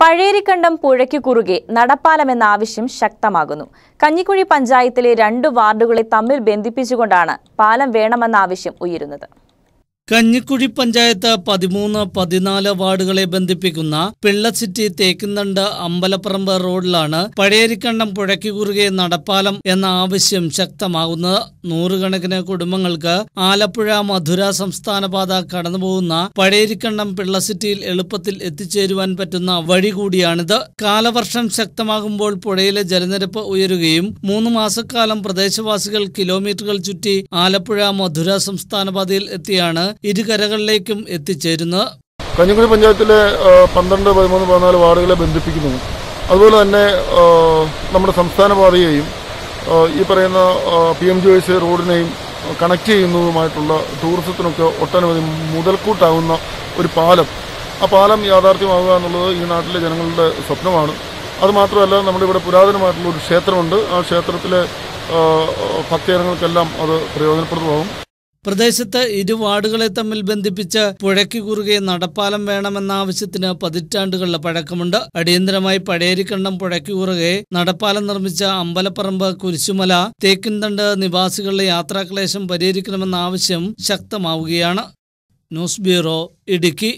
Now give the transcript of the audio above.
പഴേരിക്കണ്ടം പുഴയ്ക്ക് കുറുകെ നടപ്പാലമെന്ന ആവശ്യം ശക്തമാകുന്നു. കഞ്ഞിക്കുഴി പഞ്ചായത്തിലെ രണ്ട് വാർഡുകളെ തമ്മിൽ ബന്ധിപ്പിച്ചുകൊണ്ടാണ് പാലം വേണമെന്ന ആവശ്യം ഉയരുന്നത്. കഞ്ഞിക്കുഴി പഞ്ചായത്ത് പതിമൂന്ന് പതിനാല് വാർഡുകളെ ബന്ധിപ്പിക്കുന്ന പിള്ളസിറ്റി തേക്കുന്നണ്ട് അമ്പലപ്പറമ്പ് റോഡിലാണ് പഴയരിക്കണ്ടം പുഴയ്ക്ക് കുറുകെ നടപ്പാലം എന്ന ആവശ്യം ശക്തമാകുന്നത്. നൂറുകണക്കിന് കുടുംബങ്ങൾക്ക് ആലപ്പുഴ മധുര സംസ്ഥാന പാത കടന്നുപോകുന്ന പഴയരിക്കണ്ടം പിള്ളസിറ്റിയിൽ എളുപ്പത്തിൽ എത്തിച്ചേരുവാൻ പറ്റുന്ന വഴി കൂടിയാണിത്. കാലവർഷം ശക്തമാകുമ്പോൾ പുഴയിലെ ജലനിരപ്പ് ഉയരുകയും മൂന്ന് മാസക്കാലം പ്രദേശവാസികൾ കിലോമീറ്ററുകൾ ചുറ്റി ആലപ്പുഴ മധുര സംസ്ഥാന പാതയിൽ എത്തിയാണ് ഇരുകരകളിലേക്കും എത്തിച്ചേരുന്നത് കഞ്ഞിക്കുഴി പഞ്ചായത്തിലെ പന്ത്രണ്ട് പതിമൂന്ന് പതിനാല് വാർഡുകളെ ബന്ധിപ്പിക്കുന്നു. അതുപോലെ തന്നെ നമ്മുടെ സംസ്ഥാന പാതയെയും ഈ പറയുന്ന പി എം ജി എസ് റോഡിനെയും കണക്ട് ചെയ്യുന്നതുമായിട്ടുള്ള ടൂറിസത്തിനൊക്കെ ഒട്ടനവധി മുതൽക്കൂട്ടാവുന്ന ഒരു പാലം. ആ പാലം യാഥാർത്ഥ്യമാവുക എന്നുള്ളത് ഈ നാട്ടിലെ ജനങ്ങളുടെ സ്വപ്നമാണ്. അതുമാത്രമല്ല നമ്മുടെ ഇവിടെ പുരാതനമായിട്ടുള്ള ഒരു ക്ഷേത്രമുണ്ട്. ആ ക്ഷേത്രത്തിലെ ഭക്തജനങ്ങൾക്കെല്ലാം അത് പ്രയോജനപ്രദമാകും. പ്രദേശത്ത് ഇരു വാർഡുകളെ തമ്മിൽ ബന്ധിപ്പിച്ച് പുഴയ്ക്ക് കുറുകെ നടപ്പാലം വേണമെന്ന ആവശ്യത്തിന് പതിറ്റാണ്ടുകളുടെ പഴക്കമുണ്ട്. അടിയന്തരമായി പഴയരിക്കണ്ടം പുഴയ്ക്ക് കുറുകെ നടപ്പാലം നിർമ്മിച്ച അമ്പലപ്പറമ്പ് കുരിശുമല തേക്കിൻതണ്ട് നിവാസികളുടെ യാത്രാക്ലേശം പരിഹരിക്കണമെന്ന ആവശ്യം ശക്തമാവുകയാണ്. News bureau Idukki.